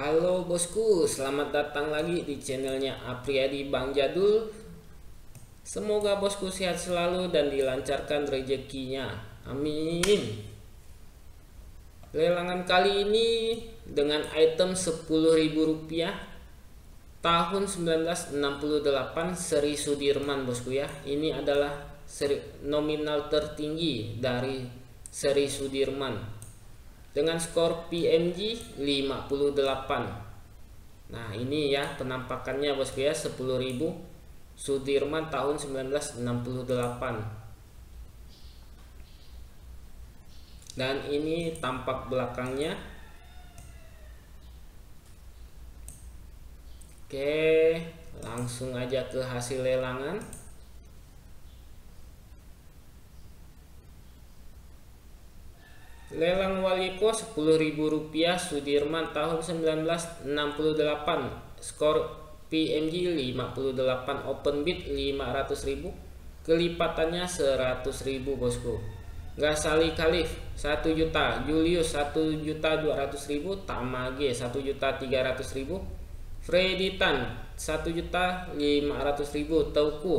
Halo bosku, selamat datang lagi di channelnya Apriyadi Bang Jadul. Semoga bosku sehat selalu dan dilancarkan rezekinya. Amin. Lelangan kali ini dengan item Rp10.000 Tahun 1968 seri Sudirman bosku ya. Ini adalah seri nominal tertinggi dari seri Sudirman dengan skor PMG 58 nah ini ya penampakannya bosku ya 10.000 Sudirman tahun 1968 dan ini tampak belakangnya. Oke langsung aja ke hasil lelangan Lelang Waliko Rp10.000 Sudirman tahun 1968 Skor PMG 58 Open bid 500.000 Kelipatannya 100.000 bosku. Gasali Khalif 1 juta Julius 1 juta 200.000 Tamage 1 juta 300.000 Freddy Tan 1 juta 500.000 Tauku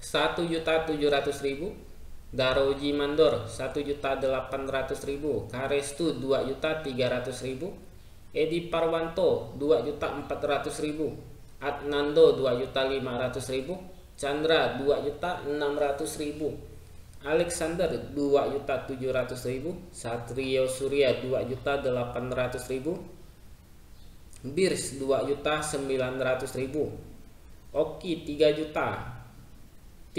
1 juta 700.000 Daroji Mandor 1.800.000 Karestu 2.300.000 Edi Parwanto 2.400.000 Adnando 2.500.000 Chandra 2.600.000 Alexander 2.700.000 Satrio Surya 2.800.000 Birs 2.900.000 Oki 3 juta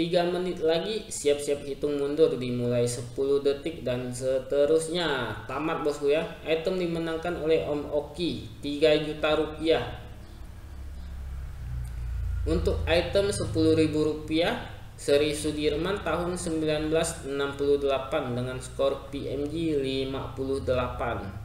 3 menit lagi siap-siap hitung mundur. Dimulai 10 detik dan seterusnya. Tamat bosku ya. Item dimenangkan oleh Om Oki 3 juta rupiah. Untuk item 10.000 rupiah seri Sudirman tahun 1968 dengan skor PMG 58